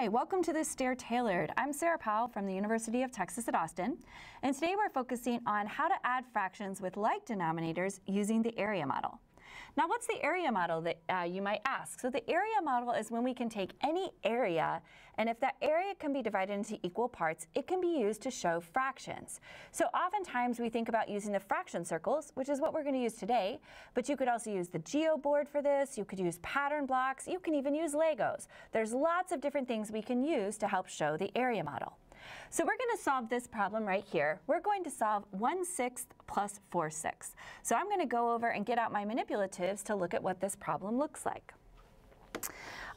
Hi, welcome to this Stair Tailored. I'm Sarah Powell from the University of Texas at Austin, and today we're focusing on how to add fractions with like denominators using the area model. Now, what's the area model that uh, you might ask? So the area model is when we can take any area, and if that area can be divided into equal parts, it can be used to show fractions. So oftentimes we think about using the fraction circles, which is what we're going to use today, but you could also use the geoboard for this, you could use pattern blocks, you can even use Legos. There's lots of different things we can use to help show the area model. So we're going to solve this problem right here. We're going to solve 1 sixth plus 4 sixths. So I'm going to go over and get out my manipulatives to look at what this problem looks like.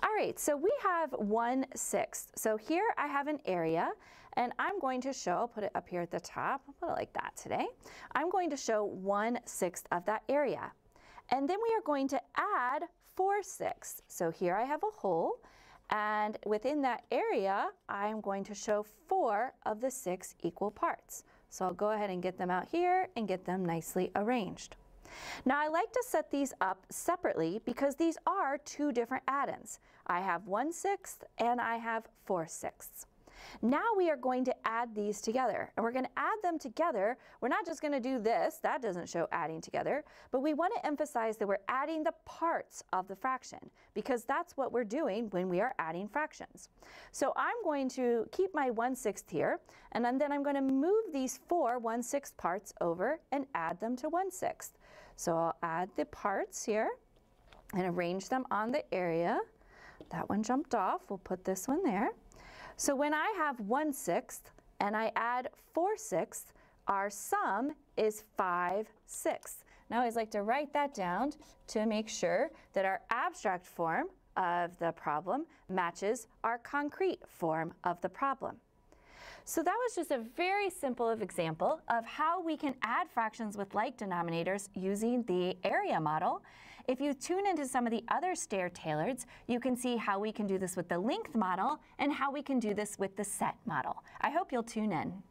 All right, so we have 1 sixth. So here I have an area, and I'm going to show, I'll put it up here at the top, I'll put it like that today. I'm going to show 1 sixth of that area. And then we are going to add 4 sixths. So here I have a whole, and within that area, I'm going to show four of the six equal parts. So I'll go ahead and get them out here and get them nicely arranged. Now I like to set these up separately because these are two different addends. I have 1 sixth and I have 4 sixths. Now we are going to add these together and we're going to add them together. We're not just going to do this, that doesn't show adding together, but we want to emphasize that we're adding the parts of the fraction because that's what we're doing when we are adding fractions. So I'm going to keep my 1 6th here and then I'm going to move these four 1 6th parts over and add them to 1 6th. So I'll add the parts here and arrange them on the area. That one jumped off, we'll put this one there. So when I have 1 sixth and I add 4 sixths, our sum is 5 sixths. Now I always like to write that down to make sure that our abstract form of the problem matches our concrete form of the problem. So that was just a very simple example of how we can add fractions with like denominators using the area model. If you tune into some of the other stair tailoreds, you can see how we can do this with the length model and how we can do this with the set model. I hope you'll tune in.